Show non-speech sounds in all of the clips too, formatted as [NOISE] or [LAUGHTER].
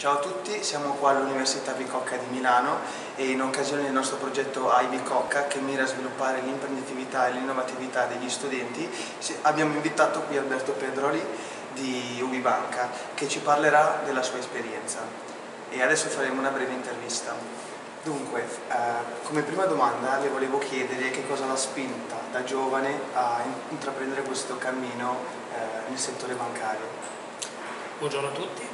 Ciao a tutti, siamo qua all'Università Bicocca di Milano e in occasione del nostro progetto AI Bicocca che mira a sviluppare l'imprenditività e l'innovatività degli studenti abbiamo invitato qui Alberto Pedroli di Ubibanca che ci parlerà della sua esperienza e adesso faremo una breve intervista. Dunque, eh, come prima domanda le volevo chiedere che cosa l'ha spinta da giovane a intraprendere questo cammino eh, nel settore bancario. Buongiorno a tutti,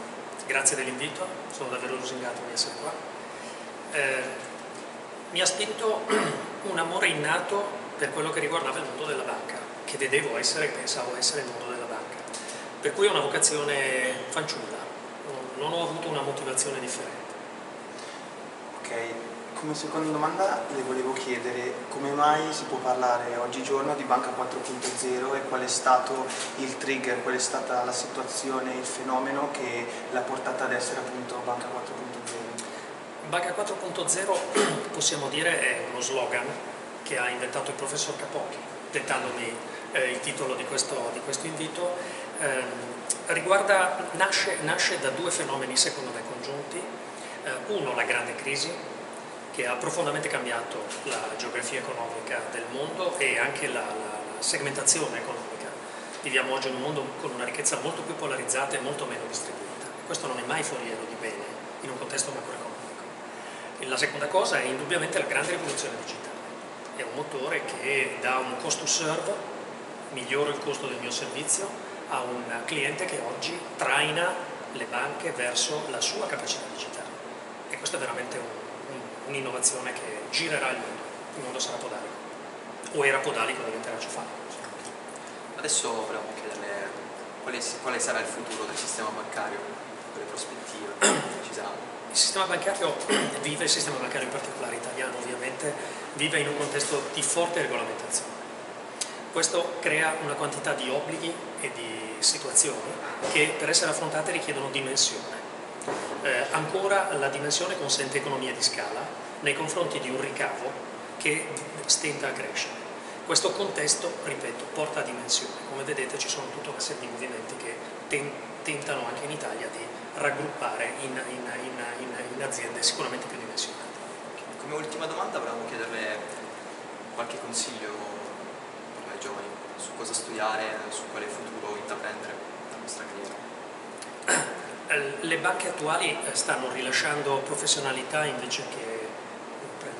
grazie dell'invito, sono davvero lusingato di essere qua. Eh, mi ha spinto [CLEARS THROAT] un amore innato per quello che riguardava il mondo della banca, che vedevo essere e pensavo essere il mondo della banca. Per cui ho una vocazione fanciulla, non ho avuto una motivazione differente. Ok, come seconda domanda le volevo chiedere come mai si può parlare oggigiorno di Banca 4.0 e qual è stato il trigger, qual è stata la situazione, il fenomeno che l'ha portata ad essere appunto Banca 4.0? Banca 4.0 [CLEARS THROAT] possiamo dire è uno slogan che ha inventato il professor Capocchi, dettandomi eh, il titolo di questo, di questo invito. Eh, riguarda, nasce, nasce, da due fenomeni secondo me congiunti. Eh, uno, la grande crisi, che ha profondamente cambiato la geografia economica del mondo e anche la, la, segmentazione economica. Viviamo oggi in un mondo con una ricchezza molto più polarizzata e molto meno distribuita. Questo non è mai foriero di bene in un contesto macroeconomico. E la seconda cosa è indubbiamente la grande rivoluzione digitale. È un motore che da un cost to serve, miglioro il costo del mio servizio, a un cliente che oggi traina le banche verso la sua capacità digitale. E questo è veramente un un'innovazione che girerà il mondo, il mondo sarà podalico, o era podalico diventerà cefalico. Adesso volevamo chiederle quale, quale, sarà il futuro del sistema bancario, quale prospettive [CLEARS THROAT] ci saranno. Il sistema bancario [CLEARS THROAT] vive, il sistema bancario in particolare italiano ovviamente, vive in un contesto di forte regolamentazione. Questo crea una quantità di obblighi e di situazioni che per essere affrontate richiedono dimensione eh, ancora la dimensione consente economie di scala nei confronti di un ricavo che stenta a crescere. Questo contesto, ripeto, porta a dimensione. Come vedete ci sono tutta una serie di movimenti che ten tentano anche in Italia di raggruppare in, in, in, in aziende sicuramente più dimensionate. Come ultima domanda volevamo chiederle qualche consiglio per i giovani su cosa studiare, su quale futuro intraprendere la nostra carriera. Eh, le banche attuali eh, stanno rilasciando professionalità invece che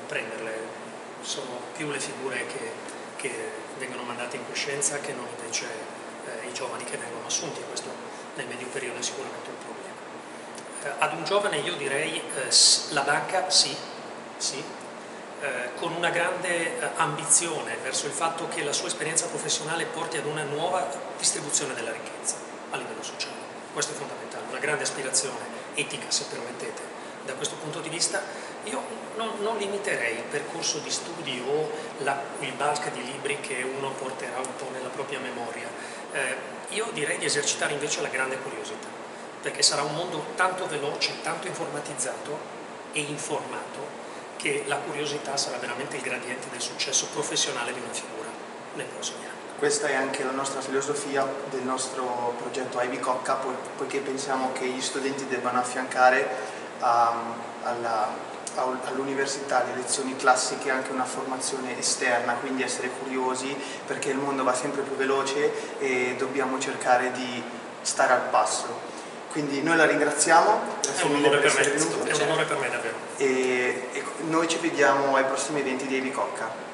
prenderle, sono più le figure che, che vengono mandate in coscienza che non invece eh, i giovani che vengono assunti, questo nel medio periodo è sicuramente un problema. Eh, ad un giovane io direi eh, la banca sì, sì eh, con una grande ambizione verso il fatto che la sua esperienza professionale porti ad una nuova distribuzione della ricchezza a livello sociale. Questo è fondamentale una grande aspirazione etica, se permettete, da questo punto di vista, io non, non limiterei il percorso di studi o la, il bulk di libri che uno porterà un po' nella propria memoria. Eh, io direi di esercitare invece la grande curiosità, perché sarà un mondo tanto veloce, tanto informatizzato e informato che la curiosità sarà veramente il gradiente del successo professionale di una figura nei prossimi anni. Questa è anche la nostra filosofia del nostro progetto Ivy Cocca, poiché pensiamo che gli studenti debbano affiancare um, all'università, alle lezioni classiche, anche una formazione esterna, quindi essere curiosi perché il mondo va sempre più veloce e dobbiamo cercare di stare al passo. Quindi noi la ringraziamo, è un onore per, me, è un onore per me davvero. E, e noi ci vediamo ai prossimi eventi di Ivy Cocca.